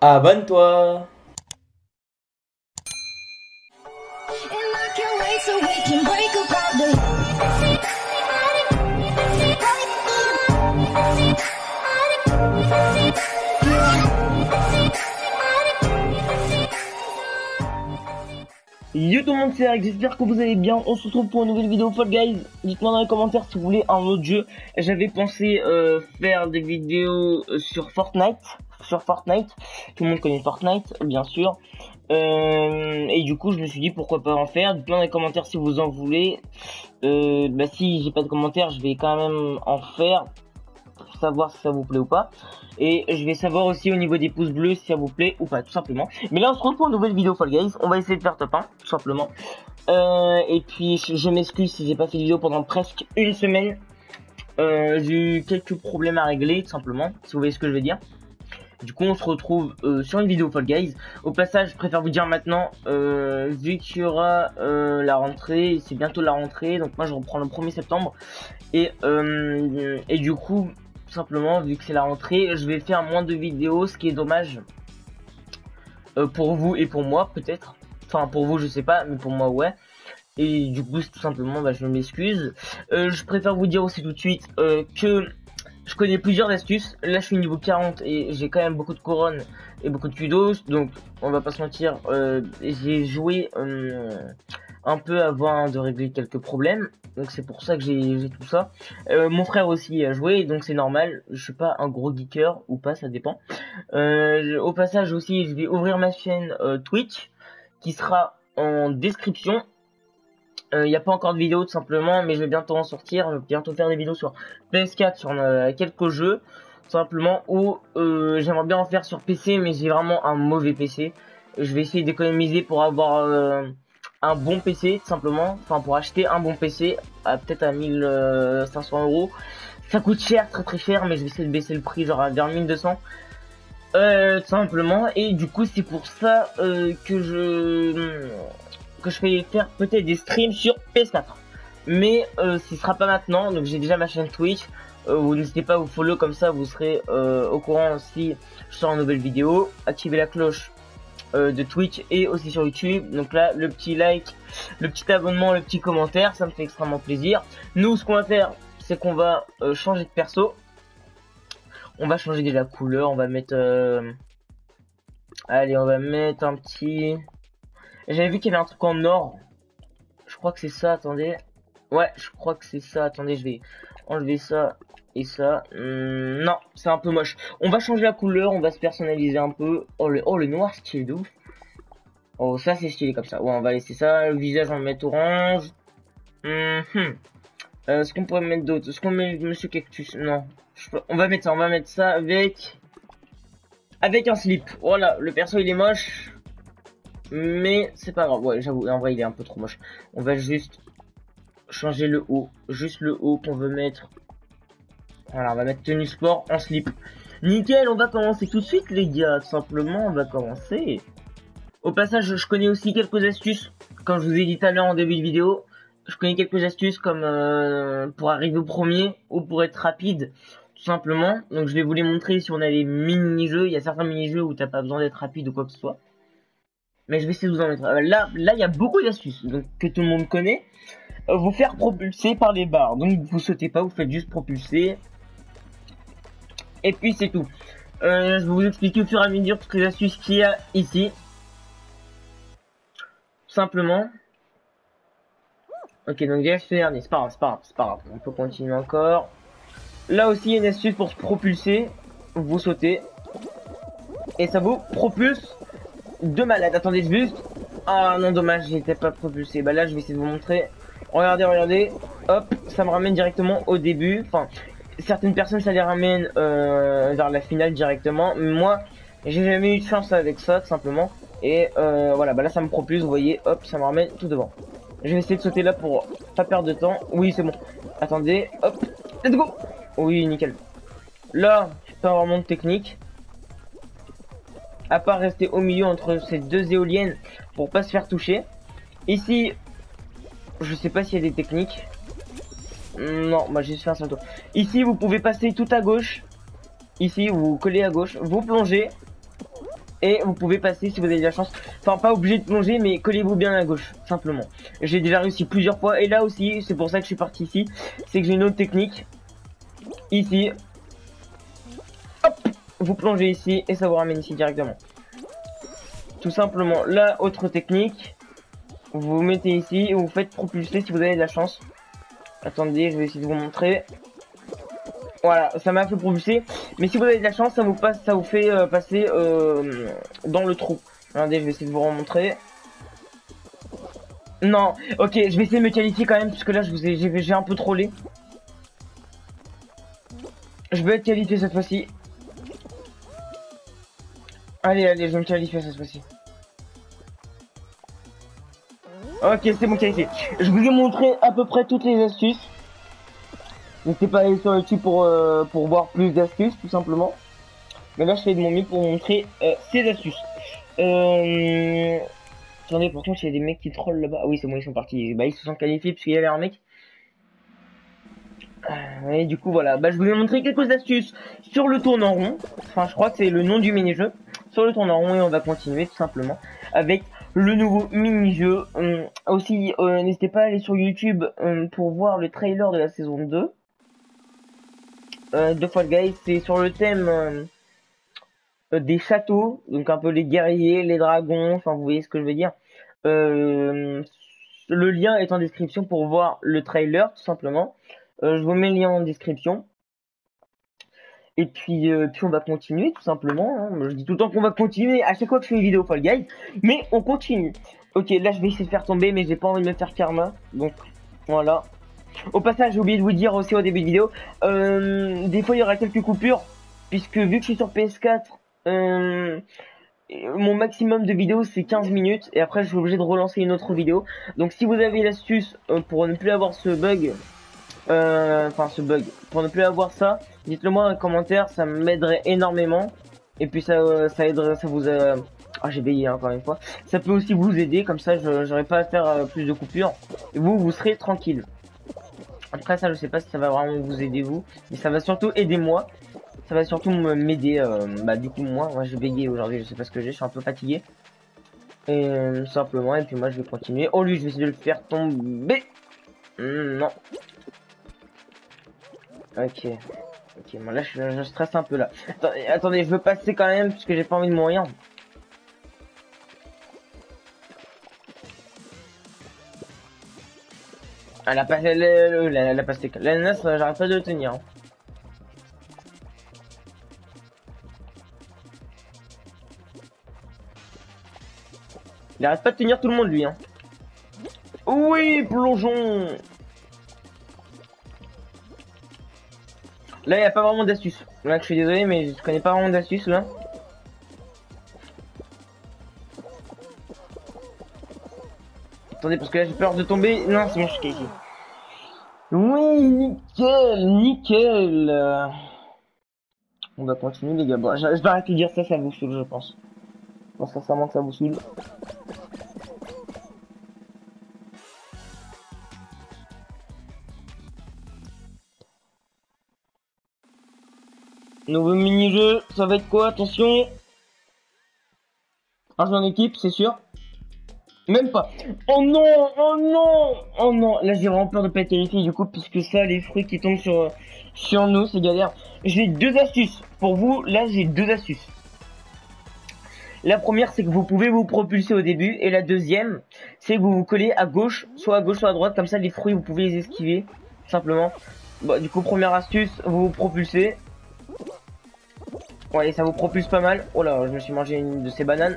Abonne-toi. Yo tout le monde c'est Eric, j'espère que vous allez bien, on se retrouve pour une nouvelle vidéo Fall Guys, dites-moi dans les commentaires si vous voulez un autre jeu, j'avais pensé euh, faire des vidéos euh, sur Fortnite, sur Fortnite, tout le monde connaît Fortnite bien sûr, euh, et du coup je me suis dit pourquoi pas en faire, dites-moi dans les commentaires si vous en voulez, euh, bah si j'ai pas de commentaires je vais quand même en faire, pour savoir si ça vous plaît ou pas. Et je vais savoir aussi au niveau des pouces bleus si ça vous plaît ou pas, tout simplement. Mais là, on se retrouve pour une nouvelle vidéo Fall Guys. On va essayer de faire top 1, tout simplement. Euh, et puis, je m'excuse si j'ai pas fait de vidéo pendant presque une semaine. J'ai eu quelques problèmes à régler, tout simplement, si vous voyez ce que je veux dire. Du coup, on se retrouve euh, sur une vidéo Fall Guys. Au passage, je préfère vous dire maintenant, euh, vu qu'il y aura euh, la rentrée, c'est bientôt la rentrée, donc moi je reprends le 1er septembre. Et, et du coup, tout simplement, vu que c'est la rentrée, je vais faire moins de vidéos, ce qui est dommage pour vous et pour moi, peut-être. Enfin, pour vous, je sais pas, mais pour moi, ouais. Et du coup, tout simplement, bah, je m'excuse. Je préfère vous dire aussi tout de suite que je connais plusieurs astuces. Là, je suis niveau 40 et j'ai quand même beaucoup de couronnes et beaucoup de kudos. Donc, on va pas se mentir, euh, j'ai joué euh, un peu avant de régler quelques problèmes. Donc, c'est pour ça que j'ai tout ça. Euh, mon frère aussi a joué, donc c'est normal. Je suis pas un gros geeker ou pas, ça dépend. Euh, au passage aussi, je vais ouvrir ma chaîne euh, Twitch qui sera en description. Il n'y a pas encore de vidéo tout simplement, mais je vais bientôt en sortir. Je vais bientôt faire des vidéos sur PS4, sur euh, quelques jeux, tout simplement. Ou euh, j'aimerais bien en faire sur PC, mais j'ai vraiment un mauvais PC. Je vais essayer d'économiser pour avoir euh, un bon PC, tout simplement. Enfin, pour acheter un bon PC, à peut-être à 1500 euros. Ça coûte cher, très très cher, mais je vais essayer de baisser le prix, genre vers 1200. Euh, tout simplement. Et du coup, c'est pour ça euh, que je que je vais faire peut-être des streams sur PS4. Mais euh, ce sera pas maintenant, donc j'ai déjà ma chaîne Twitch. Euh, vous n'hésitez pas à vous follow comme ça, vous serez euh, au courant si je sors une nouvelle vidéo. Activez la cloche euh, de Twitch et aussi sur YouTube. Donc là, le petit like, le petit abonnement, le petit commentaire, ça me fait extrêmement plaisir. Nous, ce qu'on va faire, c'est qu'on va changer de perso. On va changer déjà la couleur, on va mettre... Allez, on va mettre un petit... J'avais vu qu'il y avait un truc en or. Je crois que c'est ça, attendez. Ouais, je crois que c'est ça. Attendez, je vais enlever ça et ça. Hum, non, c'est un peu moche. On va changer la couleur, on va se personnaliser un peu. Oh, le, oh, le noir, stylé de ouf. Oh, ça, c'est stylé comme ça. Ouais, on va laisser ça. Le visage, on va mettre orange. Hum, hum. Euh, Est-ce qu'on pourrait mettre d'autres Est-ce qu'on met Monsieur Cactus Non. On va mettre ça, on va mettre ça avec... Avec un slip. Voilà, le perso, il est moche. Mais c'est pas grave. Ouais, j'avoue, en vrai, il est un peu trop moche. On va juste changer le haut. Juste le haut qu'on veut mettre. Voilà, on va mettre tenue sport en slip. Nickel, on va commencer tout de suite, les gars. Simplement, on va commencer. Au passage, je connais aussi quelques astuces. Comme je vous ai dit tout à l'heure en début de vidéo, je connais quelques astuces comme euh, pour arriver au premier ou pour être rapide, tout simplement. Donc je vais vous les montrer si on a les mini-jeux. Il y a certains mini-jeux où t'as pas besoin d'être rapide ou quoi que ce soit. Mais je vais essayer de vous en mettre. Là, là, il y a beaucoup d'astuces que tout le monde connaît. Euh, vous faire propulser par les barres. Donc vous sautez pas, vous faites juste propulser. Et puis c'est tout. Euh, je vais vous expliquer au fur et à mesure toutes les astuces qu'il y a ici. Simplement. Ok, donc déjà fait c'est pas grave, c'est pas grave, c'est pas grave. On peut continuer encore. Là aussi, il y a une astuce pour se propulser. Vous sautez. Et ça vous propulse de malade. Attendez juste. Ah non, dommage, j'étais pas propulsé. Bah là, je vais essayer de vous montrer. Regardez, regardez. Hop, ça me ramène directement au début. Enfin, certaines personnes, ça les ramène euh, vers la finale directement. Moi, j'ai jamais eu de chance avec ça, tout simplement. Et euh, voilà, bah là, ça me propulse, vous voyez. Hop, ça me ramène tout devant. Je vais essayer de sauter là pour pas perdre de temps. Oui, c'est bon. Attendez, hop, let's go. Oui, nickel. Là, pas vraiment de technique. À part rester au milieu entre ces deux éoliennes pour pas se faire toucher. Ici, je sais pas s'il y a des techniques. Non, moi j'ai juste fait un salto. Ici, vous pouvez passer tout à gauche. Ici, vous collez à gauche, vous plongez. et vous pouvez passer si vous avez de la chance. Enfin, pas obligé de plonger, mais collez-vous bien à gauche, simplement. J'ai déjà réussi plusieurs fois, et là aussi, c'est pour ça que je suis parti ici, c'est que j'ai une autre technique. Ici. Vous plongez ici, et ça vous ramène ici directement. Tout simplement, la autre technique, vous vous mettez ici, et vous faites propulser si vous avez de la chance. Attendez, je vais essayer de vous montrer. Voilà, ça m'a fait propulser. Mais si vous avez de la chance, ça vous passe, ça vous fait euh, passer euh, dans le trou. Regardez, je vais essayer de vous remontrer. Non, ok, je vais essayer de me qualifier quand même, puisque là, je vous ai, j'ai un peu trollé. Je vais être qualifié cette fois-ci. Allez, allez, je me qualifier cette fois-ci. Ok, c'est bon qualifié. Je vous ai montré à peu près toutes les astuces. N'hésitez pas à aller sur YouTube pour, euh, pour voir plus d'astuces, tout simplement. Mais là, je fais de mon mieux pour vous montrer euh, ces astuces. Euh... Attendez, pourtant, il y a des mecs qui trollent là-bas. Ah oui, c'est bon, ils sont partis. Bah, ils se sont qualifiés puisqu'il y avait un mec. Et du coup, voilà. Bah, je vous ai montré quelques astuces sur le tournant rond. Enfin, je crois que c'est le nom du mini-jeu. Sur le tournant rond, et on va continuer tout simplement avec le nouveau mini-jeu. Euh, aussi, euh, n'hésitez pas à aller sur YouTube pour voir le trailer de la saison 2 de Fall Guys. C'est sur le thème des châteaux, donc un peu les guerriers, les dragons, enfin vous voyez ce que je veux dire. Euh, le lien est en description pour voir le trailer tout simplement. Euh, je vous mets le lien en description. Et puis, euh, puis on va continuer tout simplement. Hein. Je dis tout le temps qu'on va continuer à chaque fois que je fais une vidéo Fall Guys, mais on continue. Ok, là je vais essayer de faire tomber, mais j'ai pas envie de me faire karma, donc voilà. Au passage, j'ai oublié de vous dire aussi au début de vidéo, des fois il y aura quelques coupures, puisque vu que je suis sur PS4, euh, mon maximum de vidéos c'est 15 minutes et après je suis obligé de relancer une autre vidéo. Donc si vous avez l'astuce euh, pour ne plus avoir ce bug, euh, enfin ce bug, pour ne plus avoir ça, dites-le moi en commentaire, ça m'aiderait énormément. Et puis ça, ça aiderait, ça vous a... Ah j'ai veillé encore une fois. Ça peut aussi vous aider, comme ça j'aurais pas à faire plus de coupures. Et vous, vous serez tranquille. Après ça je sais pas si ça va vraiment vous aider vous, mais ça va surtout aider moi ça va surtout m'aider. Euh, bah du coup moi, moi je vais aujourd'hui, je sais pas ce que j'ai, je suis un peu fatigué. Et euh, simplement, et puis moi je vais continuer. Oh lui, je vais essayer de le faire tomber. Hmm, non. Ok. Ok, moi là je, stresse un peu là. Attendez, je veux passer quand même parce que j'ai pas envie de mourir. Elle a pas, elle, elle, a passé. L'ananas, j'arrête pas de le tenir. Hein. Il arrête pas de tenir tout le monde lui hein. Oui, plongeons Là, il n'y a pas vraiment d'astuce. Là, je suis désolé, mais je connais pas vraiment d'astuce là. Attendez, parce que là, j'ai peur de tomber. Non, c'est bon, je suis ici. Oui, nickel, nickel. On va continuer, les gars. Bon, je, vais arrêter de dire ça, ça vous saoule, je pense. Je pense sincèrement que ça vous saoule. Nouveau mini-jeu, ça va être quoi Attention Un jeu en équipe, c'est sûr Même pas Oh non Oh non Oh non Là j'ai vraiment peur de pas être qualifié du coup, puisque ça, les fruits qui tombent sur, sur nous, c'est galère. J'ai deux astuces. Pour vous, là j'ai deux astuces. La première, c'est que vous pouvez vous propulser au début. Et la deuxième, c'est que vous vous collez à gauche, soit à gauche, soit à droite. Comme ça, les fruits, vous pouvez les esquiver, simplement. Bon, du coup, première astuce, vous vous propulsez. Ouais, ça vous propulse pas mal. Oh là, je me suis mangé une de ces bananes.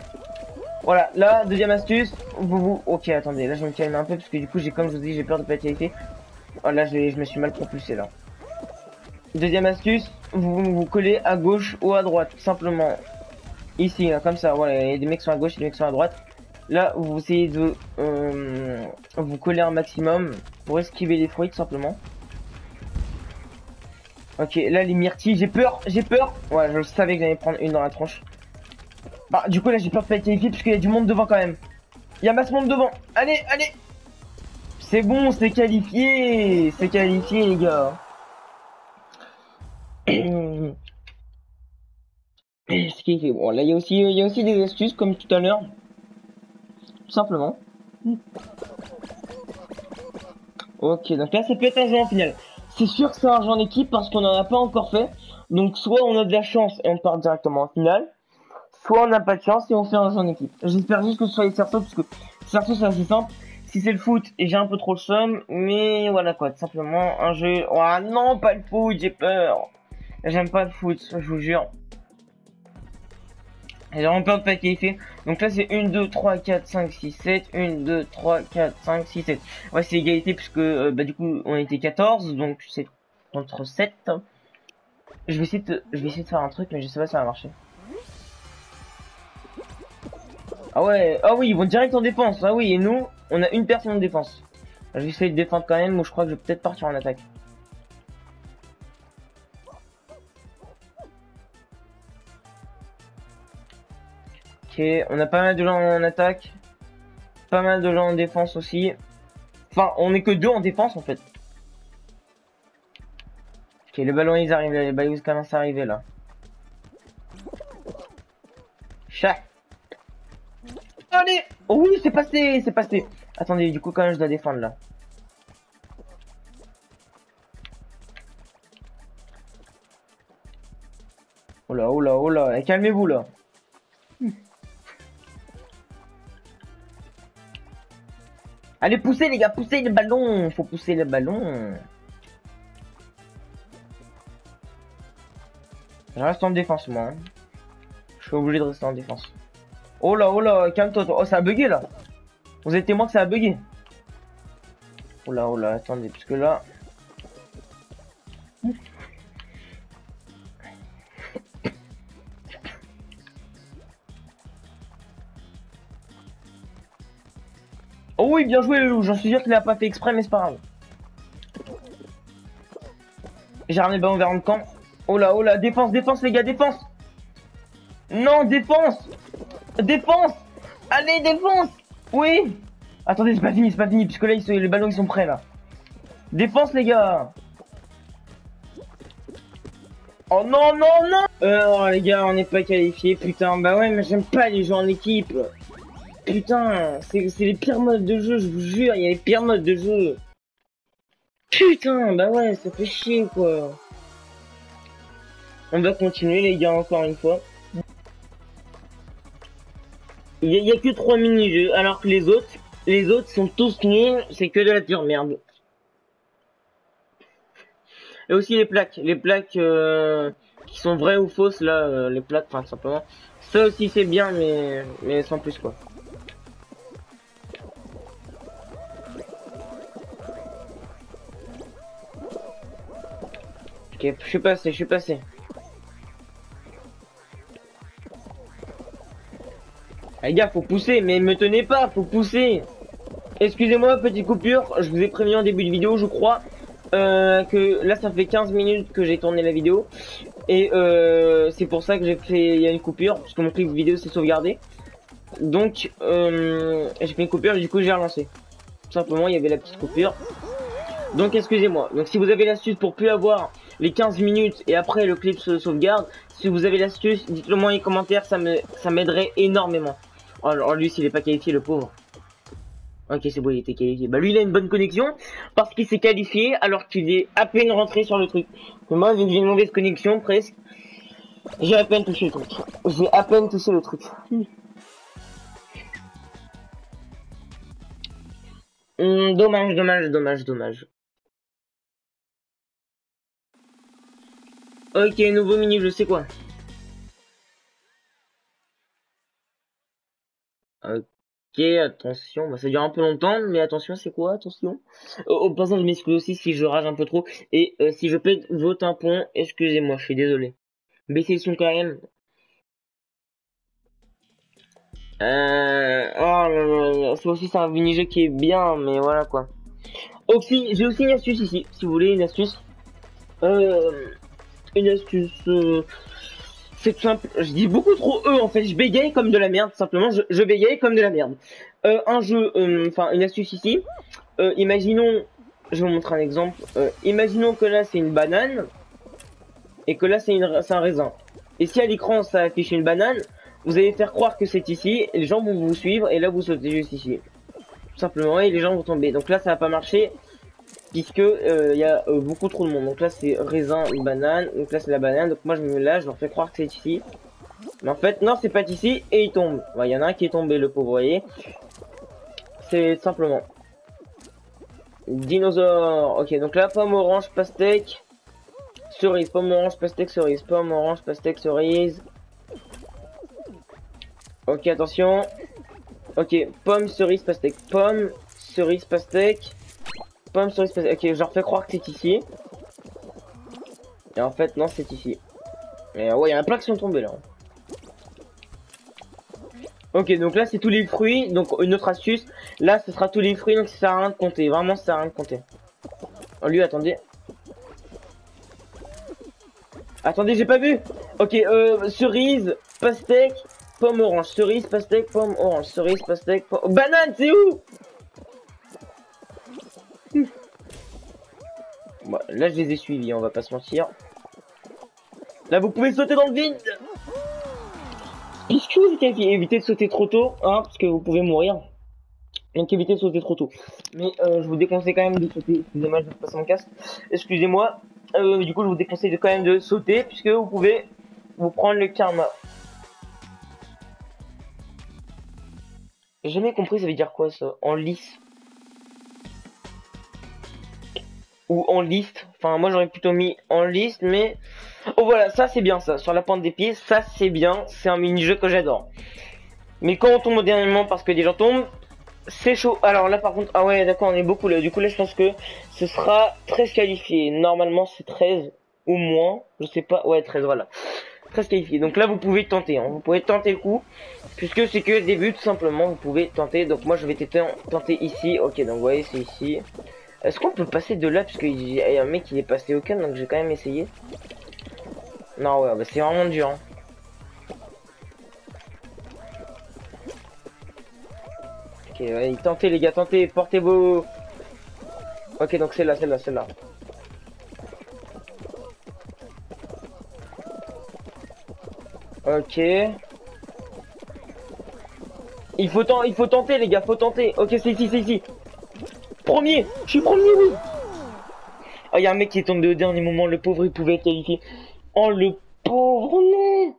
Voilà, là, deuxième astuce, vous vous... Ok, attendez, là je me calme un peu parce que du coup, j'ai comme je vous dis, j'ai peur de être Oh là, je, je me suis mal propulsé là. Deuxième astuce, vous vous collez à gauche ou à droite, simplement. Ici, comme ça, voilà, il y a des mecs qui sont à gauche et des mecs qui sont à droite. Là, vous essayez de euh, vous coller un maximum pour esquiver les fruits, tout simplement. Ok, là les myrtilles, j'ai peur, j'ai peur. Ouais, je savais que j'allais prendre une dans la tronche. Bah, du coup là j'ai peur de pas être qualifié parce qu'il y a du monde devant quand même. Il y a masse monde devant. Allez, allez. C'est bon, c'est qualifié, c'est qualifié les gars. Bon, là, il y a aussi, il y a aussi des astuces, comme tout à l'heure. Tout simplement. Ok, donc là, ça peut être un jeu en finale. C'est sûr que c'est un jeu en équipe parce qu'on en a pas encore fait. Donc, soit on a de la chance et on part directement en finale. Soit on n'a pas de chance et on fait un jeu en équipe. J'espère juste que ce soit les parce que cerceaux c'est assez simple. Si c'est le foot, et j'ai un peu trop le seum, mais voilà quoi, tout simplement un jeu. Oh non, pas le foot, j'ai peur. J'aime pas le foot, je vous jure. J'ai vraiment peur de pas qualifier. Donc là c'est 1, 2, 3, 4, 5, 6, 7. 1, 2, 3, 4, 5, 6, 7. Ouais c'est égalité puisque euh, bah du coup on était 14. Donc c'est entre 7. Je vais essayer de, je vais essayer de faire un truc mais je sais pas si ça va marcher. Ah ouais, ah oui, ils vont direct en défense. Ah oui, et nous, on a une personne en défense. Je vais essayer de défendre quand même, ou je crois que je vais peut-être partir en attaque. On a pas mal de gens en attaque. Pas mal de gens en défense aussi. Enfin, on est que deux en défense en fait. Ok, les ballons ils arrivent là, les ballons commencent à arriver là. Chat. Allez Oh oui, c'est passé, c'est passé. Attendez, du coup quand même je dois défendre là. Oh là, oh là, oh là, eh, calmez-vous là. Allez, poussez les gars, poussez les ballons. Faut pousser les ballons. Je reste en défense moi. hein. Je suis obligé de rester en défense. Oh là, oh là, calme-toi. toi. Oh, ça a bugué là. Vous êtes témoin que ça a bugué. Oh là, oh là, attendez, parce que là. Oui, bien joué le loup. J'en suis sûr qu'il a pas fait exprès, mais c'est pas grave. J'ai ramené le ballon vers le camp. Oh là, oh là, défense, défense les gars, défense. Non, défense. Défense Allez, défense Oui Attendez, c'est pas fini, c'est pas fini, puisque là, ils sont- les ballons, ils sont prêts, là. Défense, les gars Oh non, non, non Euh, oh, les gars, on n'est pas qualifiés, putain. Bah ouais, mais j'aime pas les jeux en équipe. Putain, c'est les pires modes de jeu, je vous jure, il y a les pires modes de jeu. Putain, bah ouais, ça fait chier, quoi. On va continuer, les gars, encore une fois. Il y, a- que trois mini-jeux, alors que les autres, les autres sont tous nuls, c'est que de la pure merde. Et aussi les plaques, les plaques euh, qui sont vraies ou fausses, là, euh, les plaques, enfin, simplement. Ça aussi c'est bien, mais sans plus, quoi. Ok, je suis passé, je suis passé. Les gars, faut pousser, mais me tenez pas, faut pousser. Excusez-moi, petite coupure, je vous ai prévenu en début de vidéo, je crois, euh, que là ça fait 15 minutes que j'ai tourné la vidéo. Et euh, c'est pour ça que j'ai fait, il y a une coupure, parce que mon clip vidéo s'est sauvegardé. Donc, euh, j'ai fait une coupure et du coup j'ai relancé. Simplement, il y avait la petite coupure. Donc excusez-moi. Donc si vous avez l'astuce pour plus avoir les 15 minutes et après le clip se sauvegarde, si vous avez l'astuce, dites-le moi dans les commentaires, ça m'aiderait énormément. Oh, alors lui s'il est pas qualifié le pauvre. Ok c'est bon il était qualifié. Bah lui il a une bonne connexion parce qu'il s'est qualifié alors qu'il est à peine rentré sur le truc. Mais moi j'ai une mauvaise connexion presque, j'ai à peine touché le truc. J'ai à peine touché le truc. Hum, dommage, dommage, dommage, dommage. Ok, nouveau mini, je sais quoi. Ok, attention, bah, ça dure un peu longtemps, mais attention, c'est quoi, attention? Au au passage, je m'excuse aussi si je rage un peu trop, et euh, si je pète vos tampons, excusez-moi, je suis désolé. Baissez le son quand même. Euh... Oh là là ça aussi c'est un mini-jeu qui est bien, mais voilà quoi. Aussi, j'ai aussi une astuce ici, si vous voulez une astuce. Euh... Une astuce... euh, C'est simple, je dis beaucoup trop eux en fait, je bégaye comme de la merde, simplement, je, bégaye comme de la merde. Euh, un jeu, euh, enfin une astuce ici, imaginons, je vous montrer un exemple, imaginons que là c'est une banane, et que là c'est un raisin. Et si à l'écran ça affiche une banane, vous allez faire croire que c'est ici, et les gens vont vous suivre, et là vous sautez juste ici. Simplement, et les gens vont tomber. Donc là ça va pas marcher, puisque il euh, y a euh, beaucoup trop de monde. Donc là c'est raisin, banane, donc là c'est la banane, donc moi je me là, je leur fais croire que c'est ici. Mais en fait, non, c'est pas ici, et il tombe. Il y en a un qui est tombé, le pauvre, voyez. C'est simplement. Dinosaure. Ok, donc là, pomme orange, pastèque. Cerise, pomme orange, pastèque, cerise. Pomme orange, pastèque, cerise. Ok, attention. Ok, pomme, cerise, pastèque. Pomme, cerise, pastèque. Pomme, cerise, pastèque. Ok, je leur fais croire que c'est ici. Et en fait, non, c'est ici. Et ouais, il y en a plein qui sont tombés là. Ok, donc là c'est tous les fruits. Donc une autre astuce, là ce sera tous les fruits, donc ça sert à rien de compter. Vraiment, ça sert à rien de compter. Oh, lui, attendez. Attendez, j'ai pas vu. Ok, euh, cerise, pastèque, pomme orange. Cerise, pastèque, pomme orange. Cerise, pastèque, pomme... Banane, c'est où? Là, je les ai suivis, on va pas se mentir. Là, vous pouvez sauter dans le vide vous évitez de sauter trop tôt, hein, parce que vous pouvez mourir. Donc évitez de sauter trop tôt. Mais euh, je vous déconseille quand même de sauter. Excusez-moi, je vais passer mon casque. Excusez-moi. Euh, du coup, je vous déconseille quand même de sauter, puisque vous pouvez vous prendre le karma. J'ai jamais compris ça veut dire quoi ça? En lice Ou en liste Enfin moi j'aurais plutôt mis en liste mais Oh voilà, ça c'est bien ça, sur la pointe des pieds, ça c'est bien, c'est un mini-jeu que j'adore. Mais quand on tombe au dernier moment parce que des gens tombent, c'est chaud. Alors là par contre, ah ouais d'accord, on est beaucoup là. Du coup là je pense que ce sera 13 qualifiés. Normalement c'est 13 ou moins, je sais pas, ouais 13 voilà. 13 qualifiés. Donc là vous pouvez tenter, hein. vous pouvez tenter le coup. Puisque c'est que début tout simplement, vous pouvez tenter. Donc moi je vais tenter ici, ok donc vous voyez c'est ici. Est-ce qu'on peut passer de là Parce qu'il y a un mec qui est passé au calme, donc j'ai quand même essayé. Non, ouais, bah c'est vraiment dur. Hein. Ok, allez, tentez les gars, tentez, portez vos... Ok, donc c'est là, c'est là, c'est là. Ok. Il faut, il faut tenter les gars, faut tenter. Ok, c'est ici, c'est ici. Premier Je suis premier, oui Oh, il y a un mec qui est tombé au dernier moment, le pauvre, il pouvait être qualifié. Oh, le pauvre, non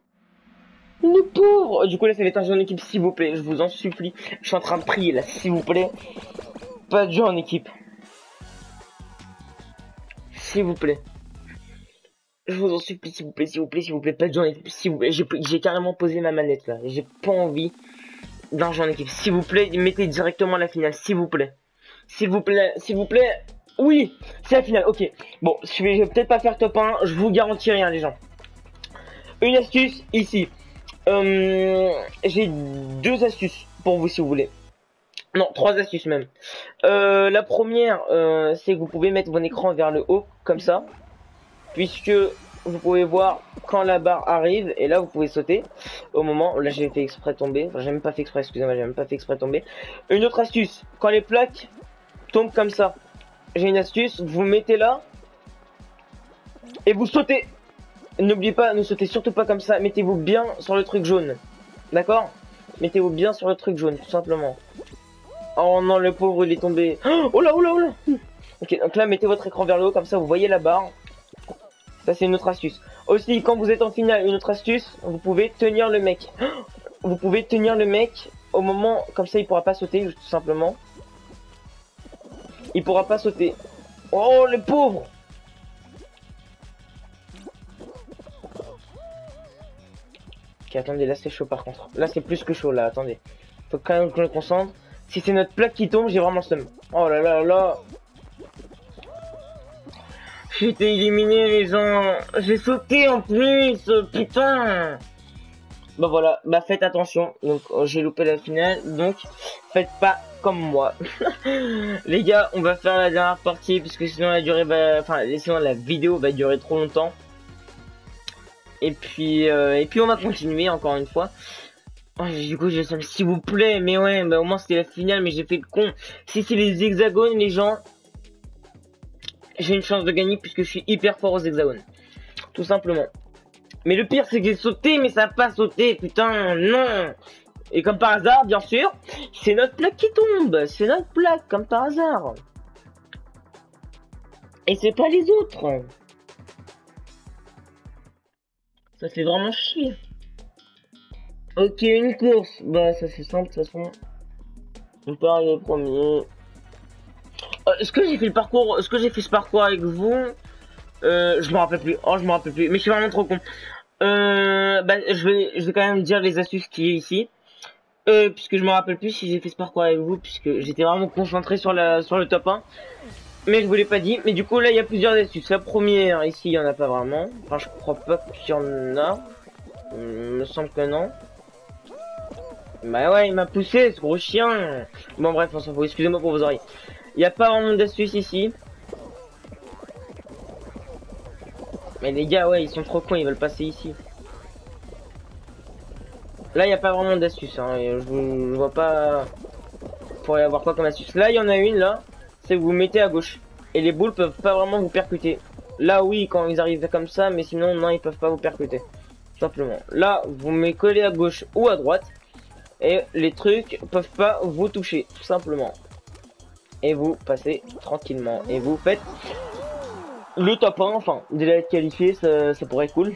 Le pauvre Du coup, là, ça va être un jeu en équipe, s'il vous plaît, je vous en supplie. Je suis en train de prier, là, s'il vous plaît. Pas de jeu en équipe. S'il vous plaît. Je vous en supplie, s'il vous plaît, s'il vous plaît, s'il vous plaît, pas de jeu en équipe, s'il vous plaît. J'ai carrément posé ma manette, là. J'ai pas envie d'un jeu en équipe. S'il vous plaît, mettez directement la finale, s'il vous plaît. S'il vous plaît, s'il vous plaît. Oui, c'est la finale, ok. Bon, je vais, peut-être pas faire top 1, je vous garantis rien les gens. Une astuce ici. Euh, j'ai deux astuces pour vous si vous voulez. Non, trois astuces même. Euh, la première, euh, c'est que vous pouvez mettre votre écran vers le haut, comme ça. Puisque vous pouvez voir quand la barre arrive, et là vous pouvez sauter. Au moment, là j'ai fait exprès tomber. Enfin, j'ai même pas fait exprès, excusez-moi, j'ai même pas fait exprès tomber. Une autre astuce, quand les plaques tombe comme ça. J'ai une astuce, vous mettez là et vous sautez. N'oubliez pas, ne sautez surtout pas comme ça. Mettez-vous bien sur le truc jaune. D'accord? Mettez-vous bien sur le truc jaune, tout simplement. Oh non, le pauvre, il est tombé. Oh là, oh là, oh là Ok, donc là, mettez votre écran vers le haut, comme ça, vous voyez la barre. Ça, c'est une autre astuce. Aussi, quand vous êtes en finale, une autre astuce, vous pouvez tenir le mec. Vous pouvez tenir le mec au moment, comme ça, il pourra pas sauter, tout simplement. Il pourra pas sauter. Oh, le pauvre Ok, attendez, là c'est chaud par contre. Là c'est plus que chaud, là, attendez. Faut quand même que je me concentre. Si c'est notre plaque qui tombe, j'ai vraiment seum. Oh là là là J'ai été éliminé, les gens J'ai sauté en plus Putain Bah voilà, bah faites attention. Donc j'ai loupé la finale, donc faites pas comme moi. les gars, on va faire la dernière partie parce que sinon la durée va, enfin sinon la vidéo va durer trop longtemps. Et puis euh, et puis on va continuer encore une fois. Oh, du coup, je s'il vous plaît, mais ouais, bah, au moins c'était la finale, mais j'ai fait le con. Si c'est les hexagones, les gens, j'ai une chance de gagner puisque je suis hyper fort aux hexagones. Tout simplement. Mais le pire, c'est que j'ai sauté, mais ça n'a pas sauté, putain, non. Et comme par hasard, bien sûr, c'est notre plaque qui tombe. C'est notre plaque, comme par hasard. Et c'est pas les autres. Ça fait vraiment chier. Ok, une course. Bah, ça c'est simple, de toute façon. On peut arriver premier. Euh, Est-ce que j'ai fait le parcours Est-ce que j'ai fait ce parcours avec vous? Euh, Je me rappelle plus. Oh, je me rappelle plus. Mais je suis vraiment trop con. Euh, bah, je vais, je vais quand même dire les astuces qui est ici. Euh, puisque je me rappelle plus si j'ai fait ce parcours avec vous, puisque j'étais vraiment concentré sur la, sur le top 1. Mais je vous l'ai pas dit. Mais du coup, là, il y a plusieurs astuces. La première, ici, il y en a pas vraiment. Enfin, je crois pas qu'il y en a. Il me semble que non. Bah ouais, il m'a poussé, ce gros chien. Bon, bref, on s'en fout. Excusez-moi pour vos oreilles. Il y a pas vraiment d'astuces ici. Mais les gars, ouais, ils sont trop cons, ils veulent passer ici. Là, il n'y a pas vraiment d'astuce. Hein. Je, je vois pas. Pour y avoir quoi comme astuce. Là, il y en a une, là. C'est que vous mettez à gauche. Et les boules peuvent pas vraiment vous percuter. Là, oui, quand ils arrivent comme ça, mais sinon, non, ils peuvent pas vous percuter. Simplement. Là, vous mettez collé à gauche ou à droite. Et les trucs peuvent pas vous toucher, tout simplement. Et vous passez tranquillement. Et vous faites le top 1, enfin, déjà être qualifié, ça pourrait être cool.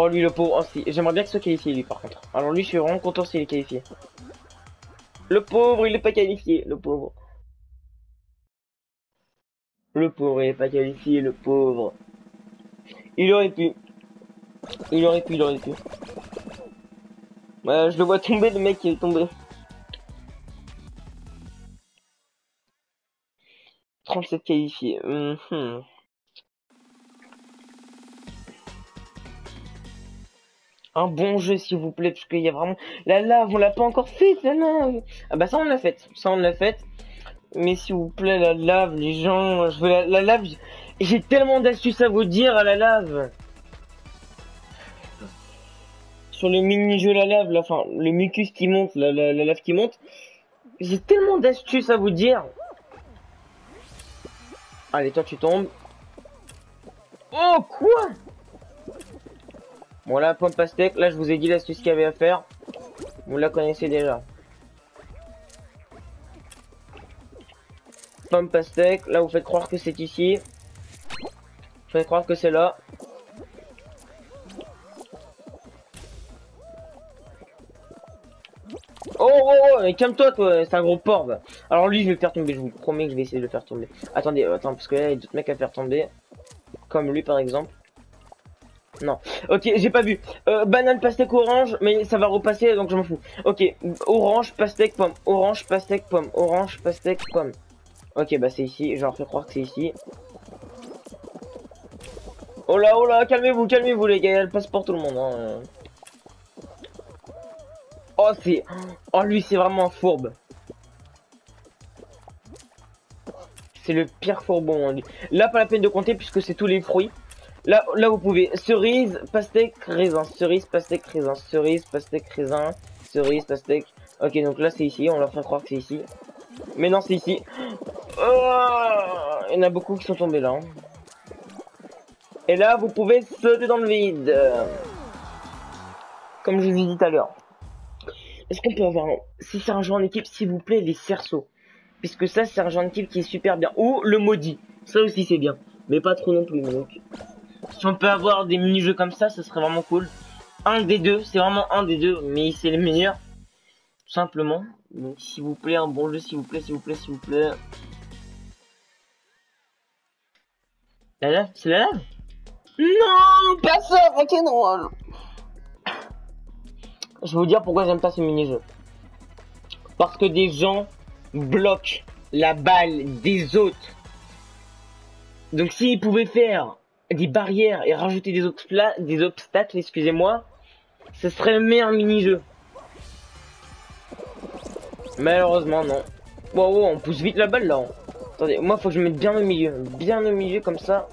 Oh lui le pauvre, oh, j'aimerais bien que soit qualifié lui par contre. Alors lui je suis vraiment content s'il est qualifié. Le pauvre il est pas qualifié, le pauvre. Le pauvre il est pas qualifié, le pauvre. Il aurait pu. Il aurait pu, il aurait pu. Ouais, je le vois tomber le mec qui est tombé. 37 qualifiés. Mhm. Bon jeu s'il vous plaît parce qu'il y a vraiment la lave on l'a pas encore fait la ah bah ça on l'a fait ça on l'a fait mais s'il vous plaît la lave les gens je veux la, la lave j'ai tellement d'astuces à vous dire à la lave. Sur le mini jeu la lave là, enfin le mucus qui monte la, la, la lave qui monte j'ai tellement d'astuces à vous dire. Allez toi tu tombes. Oh quoi? Bon là, pomme pastèque, là je vous ai dit l'astuce qu'il y avait à faire. Vous la connaissez déjà. Pomme pastèque, là vous faites croire que c'est ici. Vous faites croire que c'est là. Oh oh oh, calme-toi toi, c'est un gros porc. Alors lui je vais le faire tomber, je vous promets que je vais essayer de le faire tomber. Attendez, euh, attends, parce que là il y a d'autres mecs à faire tomber. Comme lui par exemple. Non. Ok, j'ai pas vu. Euh, banane, pastèque, orange, mais ça va repasser, donc je m'en fous. Ok, orange, pastèque, pomme. Orange, pastèque, pomme. Orange, pastèque, pomme. Ok, bah c'est ici. Je leur fais croire que c'est ici. Oh là, oh là, calmez-vous, calmez-vous les gars. Elle passe pour tout le monde. Hein. Oh, c'est... Oh, lui, c'est vraiment un fourbe. C'est le pire fourbon. Hein, Là, pas la peine de compter puisque c'est tous les fruits. Là, là, vous pouvez cerise, pastèque, raisin, cerise, pastèque, raisin, cerise, pastèque, raisin, cerise, pastèque. Ok, donc là, c'est ici. On leur fait croire que c'est ici. Mais non, c'est ici. Oh Il y en a beaucoup qui sont tombés là. hein. Et là, vous pouvez sauter dans le vide. Comme je vous ai dit tout à l'heure. Est-ce qu'on peut avoir, si c'est un jeu en équipe, s'il vous plaît, les cerceaux Puisque ça, c'est un jeu en équipe qui est super bien. Ou le maudit. Ça aussi, c'est bien. Mais pas trop non plus. Si on peut avoir des mini-jeux comme ça, ça serait vraiment cool. Un des deux, c'est vraiment un des deux, mais c'est le meilleur. Tout simplement. Donc, s'il vous plaît, un bon jeu, s'il vous plaît, s'il vous plaît, s'il vous plaît. La lave C'est la lave? Non Pas ça Rock'n'roll Je vais vous dire pourquoi j'aime pas ce mini-jeu. Parce que des gens bloquent la balle des autres. Donc s'ils pouvaient faire des barrières et rajouter des, obstacles, excusez-moi, ce serait le meilleur mini-jeu. Malheureusement, non. Wow, on pousse vite la balle là. Attendez, moi faut que je mette bien au milieu. Bien au milieu comme ça.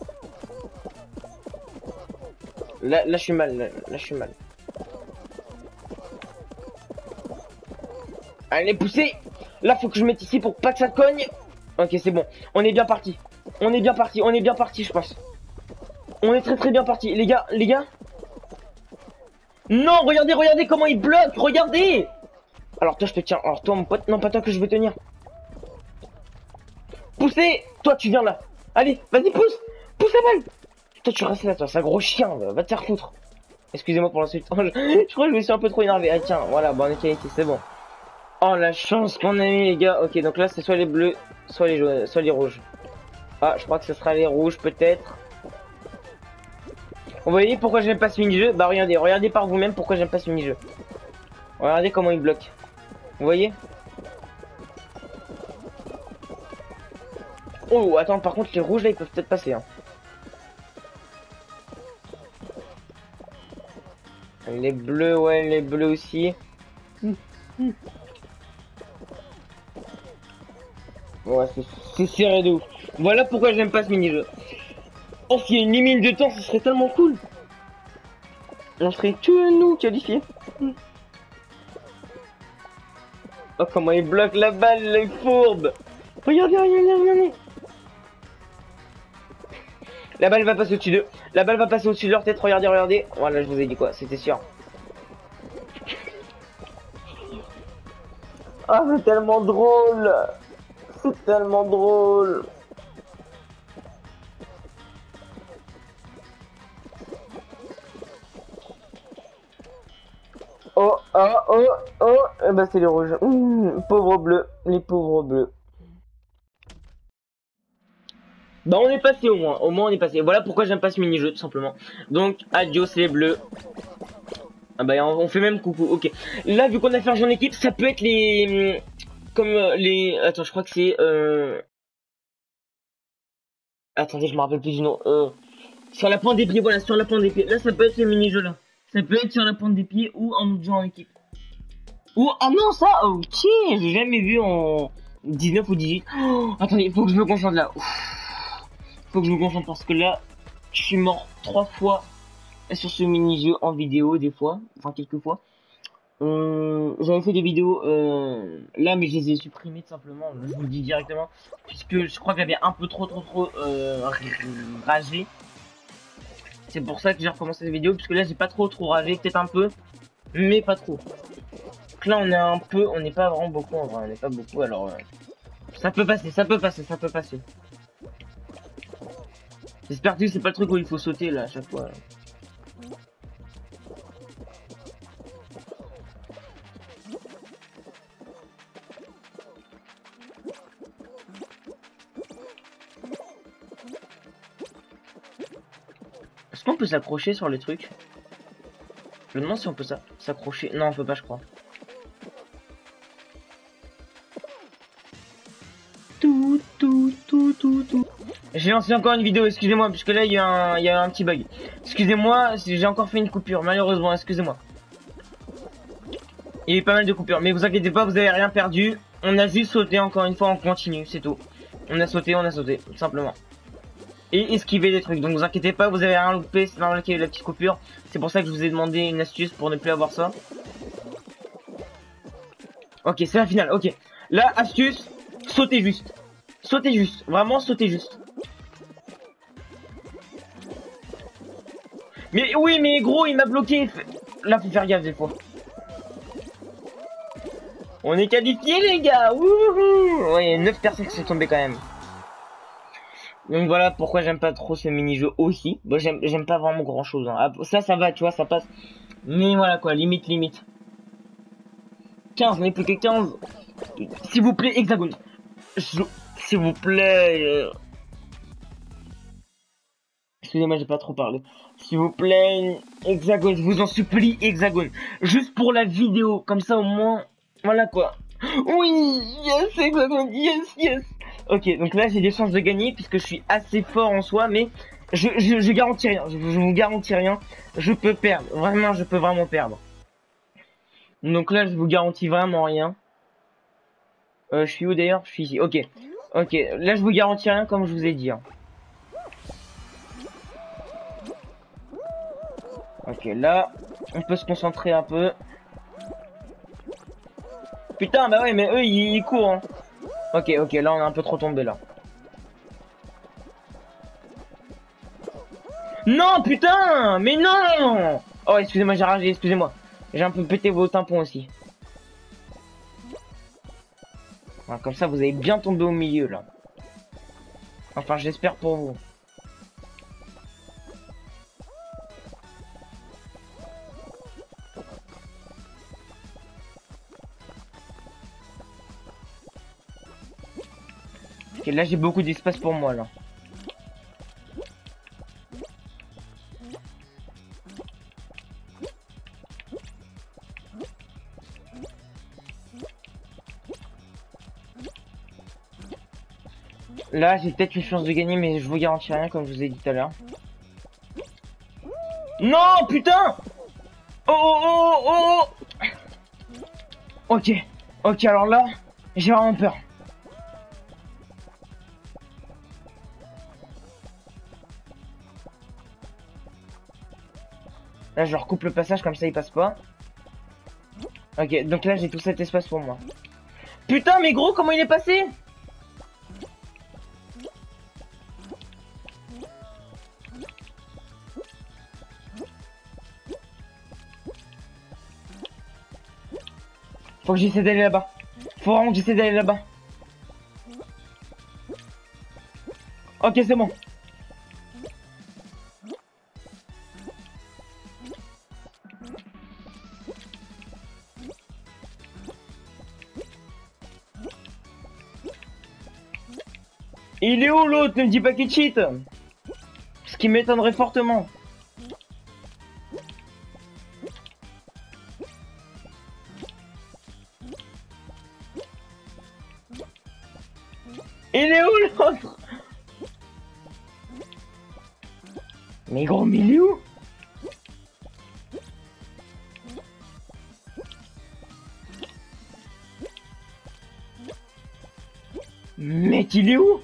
Là, là je suis mal, là, là je suis mal. Allez, poussez Là faut que je mette ici pour pas que ça cogne. Ok, c'est bon. On est bien parti. On est bien parti, on est bien parti, je pense. On est très très bien parti. Les gars, les gars. Non, regardez, regardez comment il bloque, regardez Alors toi, je te tiens. Alors toi, mon pote, non, pas toi que je veux tenir. Poussez Toi, tu viens là. Allez, vas-y, pousse Pousse la balle Toi, tu restes là, toi, c'est un gros chien, va, va te faire foutre. Excusez-moi pour l'insulte. je, crois que je me suis un peu trop énervé. Ah tiens, voilà, bon, on c'est bon. Oh, la chance qu'on a les gars. Ok, donc là, c'est soit les bleus, soit les jaunes, soit les rouges. Ah, je crois que ce sera les rouges, peut-être. Vous voyez pourquoi j'aime pas ce mini-jeu Bah regardez, regardez par vous-même pourquoi j'aime pas ce mini-jeu. Regardez comment il bloque. Vous voyez? Oh, attends, par contre, les rouges, là, ils peuvent peut-être passer. Hein. Les bleus, ouais, les bleus aussi. Ouais, c'est serré de ouf. Voilà pourquoi j'aime pas ce mini-jeu. Oh, s'il y a une limite de temps, ce serait tellement cool. On serait tous nous qualifiés. Oh, comment il bloque la balle, les fourbes. Regardez, regardez, regardez. La balle va passer au-dessus d'eux. La balle va passer au-dessus de leur tête. Regardez, regardez. Voilà, je vous ai dit quoi. C'était sûr. Ah, c'est tellement drôle. C'est tellement drôle. Oh, oh, oh, oh, eh ben c'est les rouges. Mmh, pauvres bleus, les pauvres bleus. Bah on est passé au moins, au moins on est passé. Voilà pourquoi j'aime pas ce mini-jeu tout simplement. Donc adios les bleus. Ah bah on fait même coucou, ok. Là vu qu'on a fait un en équipe, ça peut être les... Comme euh, les... Attends je crois que c'est... Euh... Attendez je me rappelle plus du nom. Euh... Sur la pointe des pieds, voilà, sur la pointe des pieds. Là ça peut être ces mini-jeux là. Ça peut être sur la pointe des pieds ou en jouant en équipe. Ou... Ah non ça, ok, j'ai jamais vu en 19 ou 18. Oh, attendez, faut que je me concentre là. Faut que je me concentre parce que là, je suis mort trois fois sur ce mini-jeu en vidéo des fois, enfin quelques fois. Euh, J'avais fait des vidéos euh, là, mais je les ai supprimées tout simplement. Je vous le dis directement, puisque je crois que j'avais un peu trop, trop, trop euh, ragé. C'est pour ça que j'ai recommencé cette vidéo, puisque là j'ai pas trop, trop ragé, peut-être un peu, mais pas trop. Donc là on est un peu, on n'est pas vraiment beaucoup en vrai, on n'est pas beaucoup. Alors euh, ça peut passer, ça peut passer, ça peut passer. J'espère que c'est pas le truc où il faut sauter là à chaque fois. S'accrocher sur les trucs Je me demande si on peut s'accrocher. Non, on peut pas, je crois. Tout, tout, tout, tout, tout. J'ai lancé encore une vidéo, excusez-moi, puisque là il y, a un, il y a un petit bug. Excusez-moi, j'ai encore fait une coupure, malheureusement, excusez-moi. Il y a eu pas mal de coupures, mais vous inquiétez pas, vous avez rien perdu. On a juste sauté encore une fois, on continue, c'est tout. On a sauté, on a sauté, tout simplement. Et esquiver des trucs, donc vous inquiétez pas, vous avez rien loupé, c'est normal qu'il y ait la petite coupure. C'est pour ça que je vous ai demandé une astuce pour ne plus avoir ça. Ok, c'est la finale, ok. La astuce, sautez juste. Sautez juste, vraiment sautez juste. Mais oui, mais gros, il m'a bloqué. Là, faut faire gaffe des fois. On est qualifié les gars. Wouhou ouais, il y a 9 personnes qui sont tombées quand même. Donc voilà pourquoi j'aime pas trop ce mini-jeu aussi. Bon, j'aime pas vraiment grand-chose. Hein. Ça, ça va, tu vois, ça passe. Mais voilà quoi, limite, limite. 15, on est plus que 15. S'il vous plaît, hexagone. S'il vous plaît. Euh, Excusez-moi, j'ai pas trop parlé. S'il vous plaît, hexagone, je vous en supplie, hexagone. Juste pour la vidéo, comme ça au moins, voilà quoi. Oui, yes, hexagone, yes, yes. Ok, donc là j'ai des chances de gagner puisque je suis assez fort en soi, mais je, je, garantis rien, je, vous garantis rien. Je peux perdre, vraiment, je peux vraiment perdre. Donc là, je vous garantis vraiment rien. Euh, je suis où d'ailleurs? Je suis ici. Ok, ok. Là, je vous garantis rien comme je vous ai dit. Hein. Ok, là, on peut se concentrer un peu. Putain, bah ouais, mais eux, ils, courent. Hein. Ok, ok, là, on est un peu trop tombé, là. Non, putain Mais non Oh, excusez-moi, j'ai excusez-moi. J'ai un peu pété vos tampons aussi. Comme ça, vous allez bien tomber au milieu, là. Enfin, j'espère pour vous. Ok, là, j'ai beaucoup d'espace pour moi, là. Là, j'ai peut-être une chance de gagner, mais je vous garantis rien, comme je vous ai dit tout à l'heure. Non, putain Oh, oh, oh, oh, oh Ok, ok, alors là, j'ai vraiment peur. Là, je recoupe le passage, comme ça, il passe pas. Ok, donc là, j'ai tout cet espace pour moi. Putain, mais gros, comment il est passé? Faut que j'essaie d'aller là-bas. Faut vraiment que j'essaie d'aller là-bas. Ok, c'est bon. Il est où l'autre Ne me dis pas qu'il cheat Ce qui m'étonnerait fortement. Il est où l'autre Mais gros, mais il est où Mec, il est où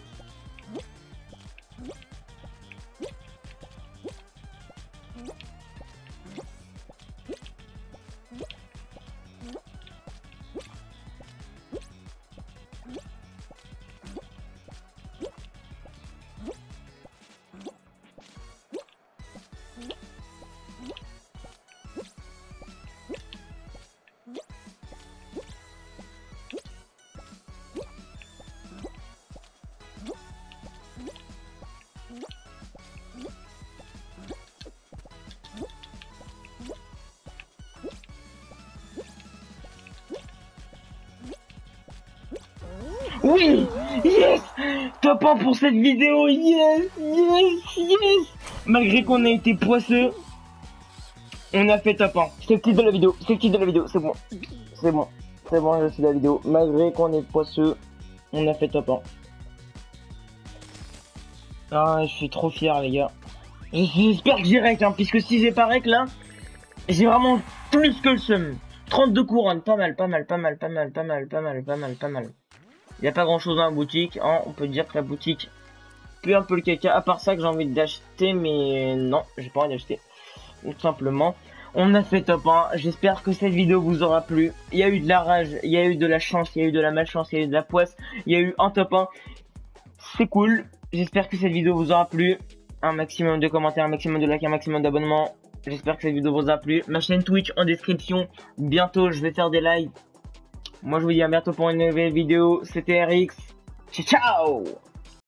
Oui Yes Top 1 pour cette vidéo Yes Yes Yes Malgré qu'on a été poisseux, on a fait top 1. C'est le titre de la vidéo. C'est le titre de la vidéo. C'est bon. C'est bon. C'est bon, je la vidéo. Malgré qu'on est poisseux, on a fait top 1. Ah, je suis trop fier, les gars. J'espère que j'ai rec, hein, puisque si j'ai pas rec, là, j'ai vraiment plus que le seum. 32 couronnes, pas mal, pas mal, pas mal, pas mal, pas mal, pas mal, pas mal, pas mal. Il n'y a pas grand chose dans la boutique. Hein. On peut dire que la boutique pue un peu le caca. À part ça que j'ai envie d'acheter. Mais non, j'ai pas envie d'acheter. Tout simplement. On a fait top 1. J'espère que cette vidéo vous aura plu. Il y a eu de la rage. Il y a eu de la chance. Il y a eu de la malchance. Il y a eu de la poisse. Il y a eu un top 1. C'est cool. J'espère que cette vidéo vous aura plu. Un maximum de commentaires, un maximum de likes, un maximum d'abonnements. J'espère que cette vidéo vous a plu. Ma chaîne Twitch en description. Bientôt, je vais faire des lives moi je vous dis à bientôt pour une nouvelle vidéo. C'était RX. Ciao ciao